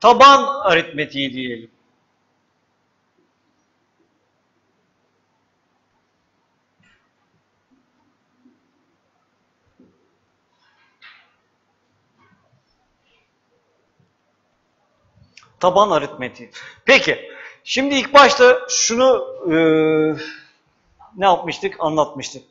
Taban aritmetiği diyelim. Taban aritmetiği. Peki. Şimdi ilk başta şunu e, ne yapmıştık? Anlatmıştık.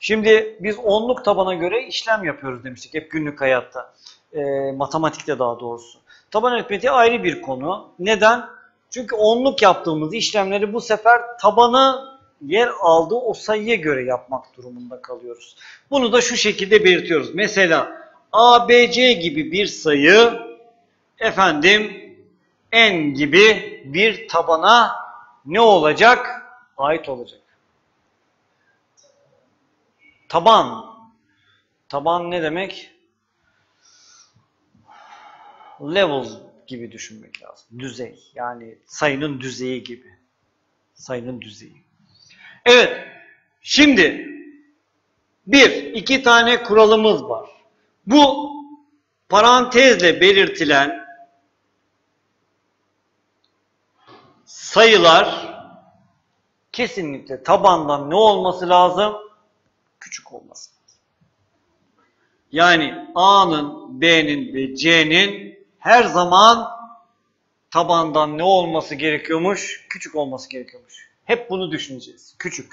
Şimdi biz onluk tabana göre işlem yapıyoruz demiştik hep günlük hayatta. E, matematikte daha doğrusu. Taban aritmetiği ayrı bir konu. Neden? Çünkü onluk yaptığımız işlemleri bu sefer tabanı yer aldığı o sayıya göre yapmak durumunda kalıyoruz. Bunu da şu şekilde belirtiyoruz. Mesela ABC gibi bir sayı efendim n gibi bir tabana ne olacak? Ait olacak. Taban. Taban ne demek? Level gibi düşünmek lazım. Düzey. Yani sayının düzeyi gibi. Sayının düzeyi. Evet. Şimdi bir, iki tane kuralımız var. Bu parantezle belirtilen sayılar kesinlikle tabandan ne olması lazım? Küçük olması lazım. Yani A'nın, B'nin ve C'nin her zaman tabandan ne olması gerekiyormuş? Küçük olması gerekiyormuş. Hep bunu düşüneceğiz. Küçük.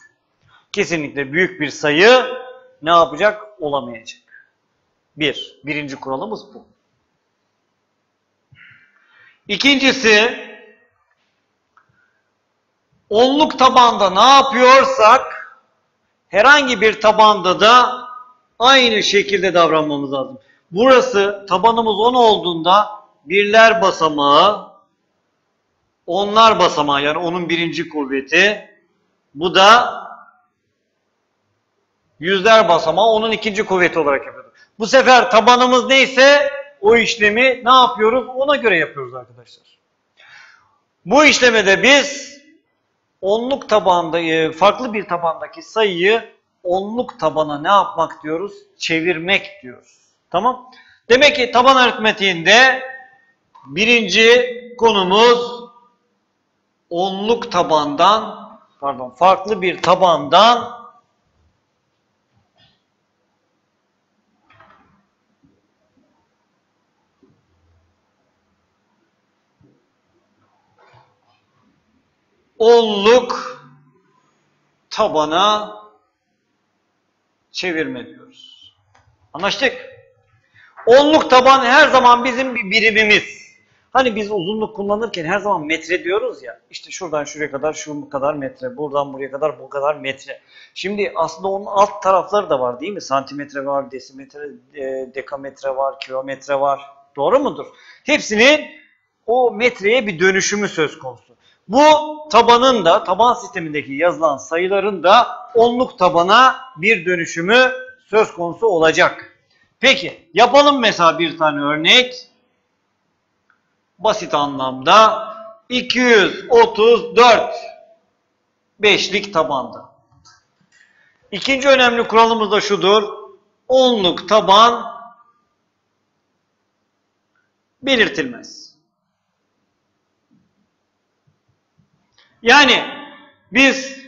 Kesinlikle büyük bir sayı ne yapacak? Olamayacak. Bir. Birinci kuralımız bu. İkincisi onluk tabanda ne yapıyorsak herhangi bir tabanda da aynı şekilde davranmamız lazım. Burası tabanımız 10 olduğunda birler basamağı, onlar basamağı yani onun birinci kuvveti. Bu da yüzler basamağı onun ikinci kuvveti olarak yapıyoruz. Bu sefer tabanımız neyse o işlemi ne yapıyoruz? Ona göre yapıyoruz arkadaşlar. Bu işlemede biz onluk tabanda e, farklı bir tabandaki sayıyı onluk tabana ne yapmak diyoruz? Çevirmek diyoruz. Tamam? Demek ki taban aritmetiğinde birinci konumuz onluk tabandan pardon farklı bir tabandan onluk tabana çevirme diyoruz. Anlaştık? Onluk taban her zaman bizim bir birimimiz. Hani biz uzunluk kullanırken her zaman metre diyoruz ya. İşte şuradan şuraya kadar şu kadar metre, buradan buraya kadar bu kadar metre. Şimdi aslında onun alt tarafları da var değil mi? Santimetre var, desimetre, e, dekametre var, kilometre var. Doğru mudur? Hepsinin o metreye bir dönüşümü söz konusu. Bu tabanın da, taban sistemindeki yazılan sayıların da onluk tabana bir dönüşümü söz konusu olacak. Peki yapalım mesela bir tane örnek. Basit anlamda 234 beşlik tabanda. İkinci önemli kuralımız da şudur. Onluk taban belirtilmez. Yani biz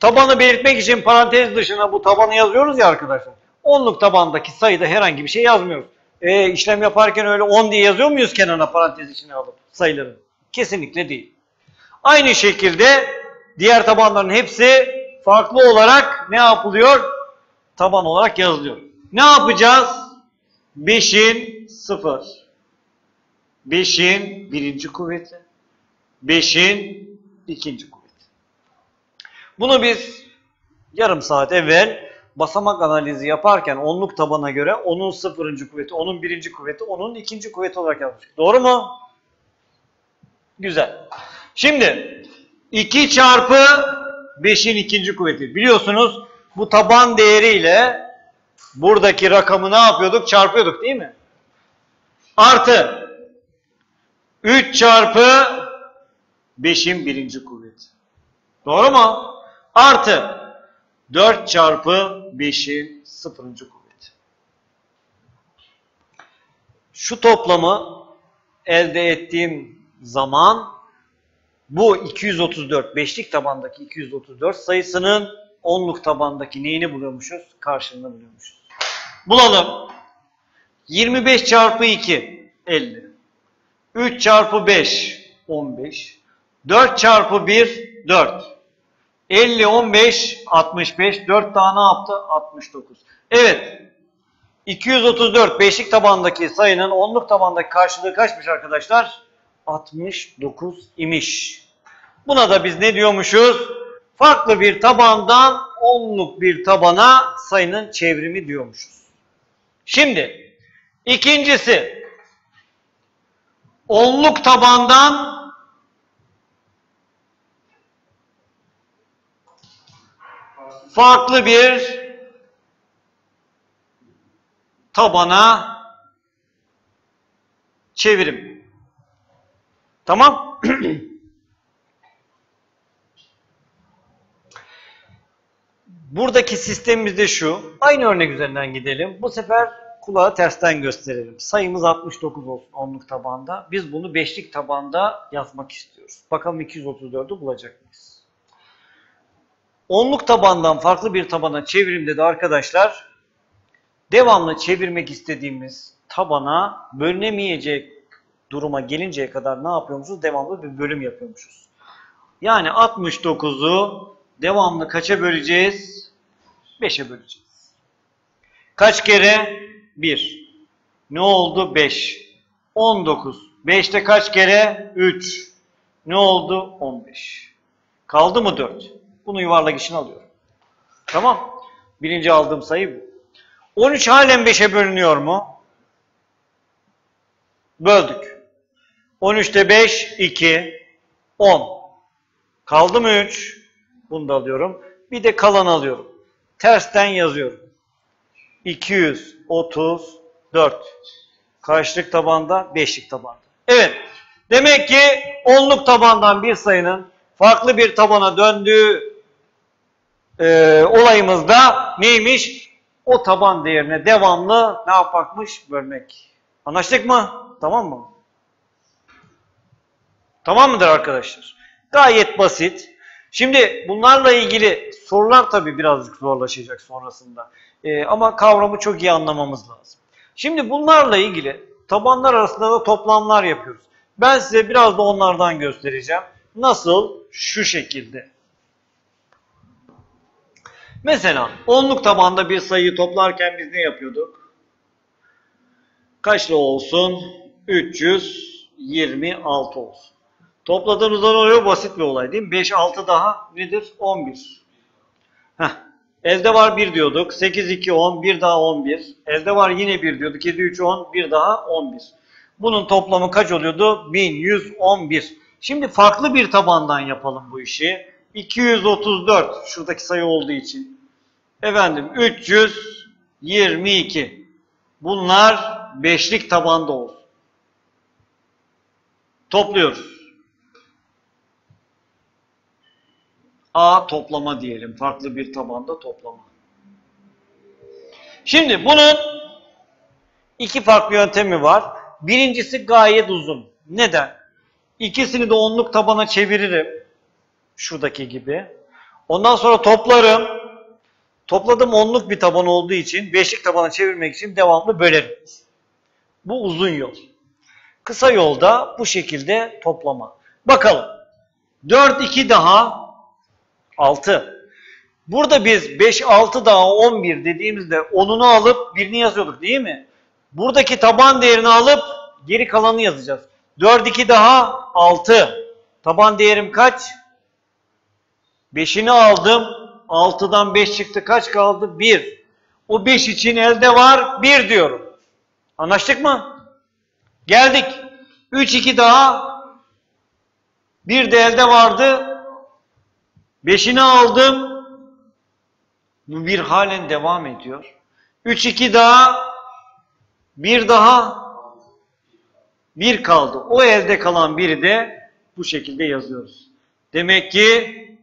tabanı belirtmek için parantez dışına bu tabanı yazıyoruz ya arkadaşlar. Onluk tabandaki sayıda herhangi bir şey yazmıyoruz. E, işlem yaparken öyle 10 diye yazıyor muyuz kenara parantez içine alıp sayıları? Kesinlikle değil. Aynı şekilde diğer tabanların hepsi farklı olarak ne yapılıyor? Taban olarak yazılıyor. Ne yapacağız? 5'in 0. 5'in birinci kuvveti. 5'in ikinci kuvvet. Bunu biz yarım saat evvel basamak analizi yaparken onluk tabana göre onun sıfırıncı kuvveti, onun birinci kuvveti, onun ikinci kuvveti olarak yazmıştık. Doğru mu? Güzel. Şimdi 2 çarpı 5'in ikinci kuvveti. Biliyorsunuz bu taban değeriyle buradaki rakamı ne yapıyorduk? Çarpıyorduk değil mi? Artı 3 çarpı 5'in birinci kuvveti. Doğru mu? Artı 4 çarpı 5'in sıfırıncı kuvveti. Şu toplamı elde ettiğim zaman bu 234, beşlik tabandaki 234 sayısının onluk tabandaki neyini buluyormuşuz? Karşılığını buluyormuşuz. Bulalım. 25 çarpı 2, 50. 3 çarpı 5, 15. 4 çarpı 1, 4. 50, 15, 65. 4 daha ne yaptı? 69. Evet. 234 beşlik tabandaki sayının onluk tabandaki karşılığı kaçmış arkadaşlar? 69 imiş. Buna da biz ne diyormuşuz? Farklı bir tabandan onluk bir tabana sayının çevrimi diyormuşuz. Şimdi ikincisi onluk tabandan farklı bir tabana çevirim. Tamam? Buradaki sistemimiz de şu. Aynı örnek üzerinden gidelim. Bu sefer kulağı tersten gösterelim. Sayımız 69 olsun onluk tabanda. Biz bunu beşlik tabanda yazmak istiyoruz. Bakalım 234'ü bulacak mıyız? Onluk tabandan farklı bir tabana çevirimde de arkadaşlar devamlı çevirmek istediğimiz tabana bölünemeyecek duruma gelinceye kadar ne yapıyormuşuz? Devamlı bir bölüm yapıyormuşuz. Yani 69'u devamlı kaça böleceğiz? 5'e böleceğiz. Kaç kere? 1. Ne oldu? 5. 19. 5'te kaç kere? 3. Ne oldu? 15. Kaldı mı 4? Bunu yuvarlak için alıyorum. Tamam. Birinci aldığım sayı bu. 13 halen 5'e bölünüyor mu? Böldük. 13'te 5, 2, 10. Kaldı mı 3? Bunu da alıyorum. Bir de kalan alıyorum. Tersten yazıyorum. 234. Kaçlık tabanda? Beşlik tabanda. Evet. Demek ki onluk tabandan bir sayının farklı bir tabana döndüğü e, olayımızda neymiş? O taban değerine devamlı ne yapmakmış? Bölmek. Anlaştık mı? Tamam mı? Tamam mıdır arkadaşlar? Gayet basit. Şimdi bunlarla ilgili sorular tabii birazcık zorlaşacak sonrasında. Ee, ama kavramı çok iyi anlamamız lazım. Şimdi bunlarla ilgili tabanlar arasında da toplamlar yapıyoruz. Ben size biraz da onlardan göstereceğim. Nasıl? Şu şekilde. Mesela onluk tabanda bir sayıyı toplarken biz ne yapıyorduk? Kaçlı olsun? 326 olsun. Topladığınızda ne oluyor? Basit bir olay değil mi? 5, 6 daha nedir? 11. Heh. Elde var 1 diyorduk. 8, 2, 10. 1 daha 11. Elde var yine 1 diyorduk. 7, 3, 10. 1 daha 11. Bunun toplamı kaç oluyordu? 1111. Şimdi farklı bir tabandan yapalım bu işi. 234. Şuradaki sayı olduğu için. Efendim 322. Bunlar beşlik tabanda olsun. Topluyoruz. A toplama diyelim. Farklı bir tabanda toplama. Şimdi bunun iki farklı yöntemi var. Birincisi gayet uzun. Neden? İkisini de onluk tabana çeviririm. Şuradaki gibi. Ondan sonra toplarım. Topladım onluk bir taban olduğu için beşlik tabana çevirmek için devamlı bölerim. Bu uzun yol. Kısa yolda bu şekilde toplama. Bakalım. 4, 2 daha 6. Burada biz 5, 6 daha 11 dediğimizde 10'unu alıp birini yazıyorduk değil mi? Buradaki taban değerini alıp geri kalanını yazacağız. 4, 2 daha 6. Taban değerim kaç? 5'ini aldım. 6'dan 5 çıktı. Kaç kaldı? 1. O 5 için elde var 1 diyorum. Anlaştık mı? Geldik. 3, 2 daha. 1 de elde vardı. Beşini aldım. Bu bir halen devam ediyor. Üç iki daha. Bir daha. Bir kaldı. O elde kalan biri de bu şekilde yazıyoruz. Demek ki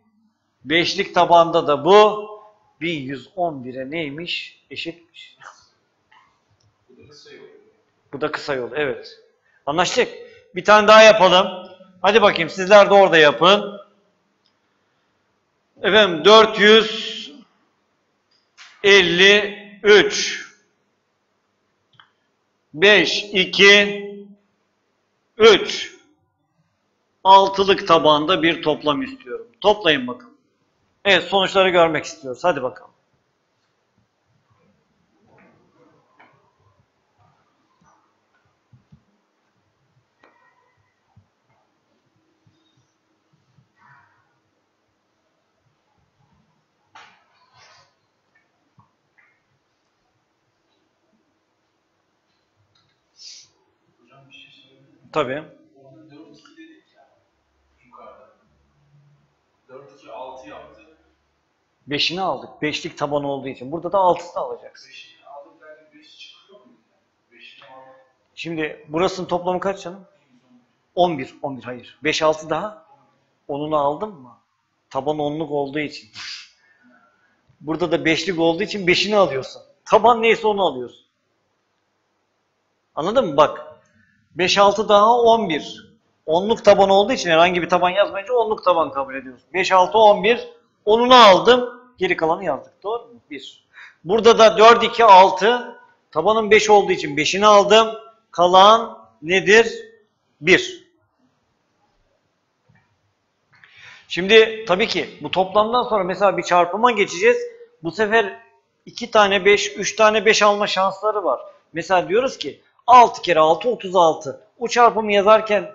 beşlik tabanda da bu 1111'e neymiş? Eşitmiş. Bu da kısa yol. Evet. Anlaştık. Bir tane daha yapalım. Hadi bakayım sizler de orada yapın. Efendim 453 5 2 3 altılık tabanda bir toplam istiyorum. Toplayın bakalım. Evet sonuçları görmek istiyoruz. Hadi bakalım. Şey? Tabii. Orada 4-2 dedik ya. Yukarıda. 4-2 6 yaptı. Beşini aldık. Beşlik taban olduğu için. Burada da altısını alacaksın. 5'ini aldık derken 5 çıkıyor mu? 5'ini aldık. Şimdi burasının toplamı kaç canım? 11. 11 hayır. 5 6 daha. Onunu aldın mı? Taban onluk olduğu için. Burada da beşlik olduğu için beşini alıyorsun. Taban neyse onu alıyorsun. Anladın mı? Bak. 5 6 daha 11. Onluk taban olduğu için herhangi bir taban yazmayınca onluk taban kabul ediyoruz. 5 6 11. Onunu aldım. Geri kalanı yazdık. Doğru mu? 1. Burada da 4 2 6. Tabanın 5 olduğu için 5'ini aldım. Kalan nedir? 1. Şimdi tabii ki bu toplamdan sonra mesela bir çarpıma geçeceğiz. Bu sefer 2 tane 5, 3 tane 5 alma şansları var. Mesela diyoruz ki 6 kere 6 36. O çarpımı yazarken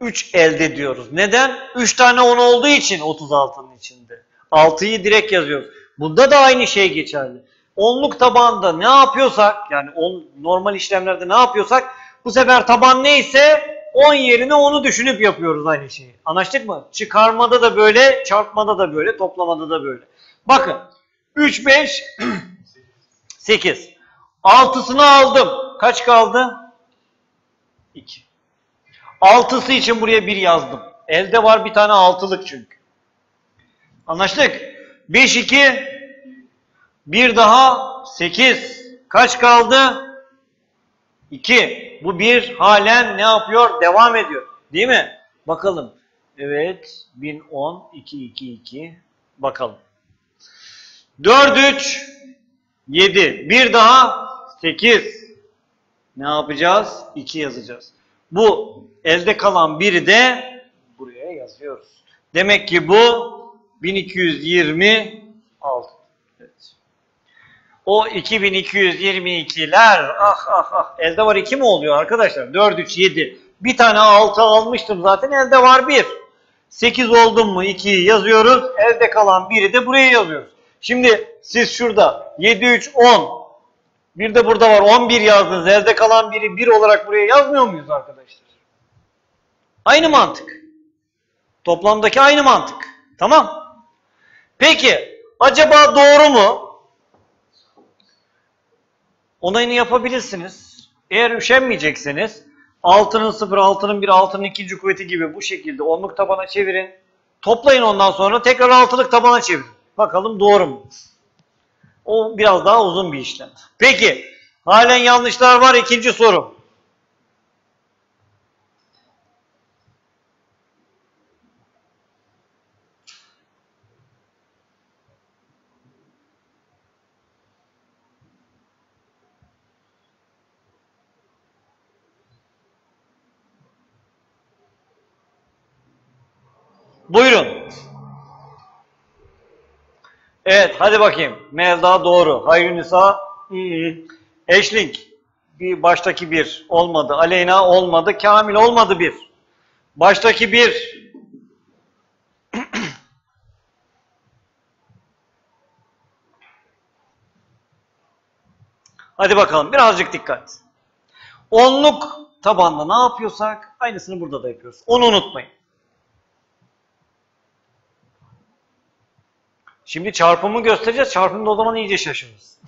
3 elde ediyoruz. Neden? 3 tane 10 olduğu için 36'nın içinde. 6'yı direkt yazıyoruz. Bunda da aynı şey geçerli. Onluk tabanda ne yapıyorsak yani on, normal işlemlerde ne yapıyorsak bu sefer taban neyse 10 yerine onu düşünüp yapıyoruz aynı şeyi. Anlaştık mı? Çıkarmada da böyle, çarpmada da böyle, toplamada da böyle. Bakın 3, 5, 8. Altısını aldım. Kaç kaldı? 2. Altısı için buraya 1 yazdım. Elde var bir tane altılık çünkü. Anlaştık. 5, 2, bir daha 8. Kaç kaldı? 2. Bu bir halen ne yapıyor? Devam ediyor. Değil mi? Bakalım. Evet. 1010, 2, 2, 2. Bakalım. 4, 3, 7. Bir daha 8. Ne yapacağız? 2 yazacağız. Bu elde kalan biri de buraya yazıyoruz. Demek ki bu 1226. Evet. O 2222'ler ah ah ah elde var 2 mi oluyor arkadaşlar? 4 3 7. Bir tane 6 almıştım zaten elde var 1. 8 oldum mu 2'yi yazıyoruz. Elde kalan 1'i de buraya yazıyoruz. Şimdi siz şurada 7 3 10 bir de burada var 11 yazdınız. Elde kalan biri 1 olarak buraya yazmıyor muyuz arkadaşlar? Aynı mantık. Toplamdaki aynı mantık. Tamam. Peki acaba doğru mu? Onayını yapabilirsiniz. Eğer üşenmeyecekseniz 6'nın 0, 6'nın 1, 6'nın ikinci kuvveti gibi bu şekilde onluk tabana çevirin. Toplayın ondan sonra tekrar altılık tabana çevirin. Bakalım doğru mu? O biraz daha uzun bir işlem. Peki halen yanlışlar var. İkinci soru. Buyurun. Evet hadi bakayım. Melda doğru. Hayrünisa eşlink. Bir baştaki bir olmadı. Aleyna olmadı. Kamil olmadı bir. Baştaki bir. hadi bakalım birazcık dikkat. Onluk tabanda ne yapıyorsak aynısını burada da yapıyoruz. Onu unutmayın. Şimdi çarpımı göstereceğiz. Çarpımda o zaman iyice şaşırırız.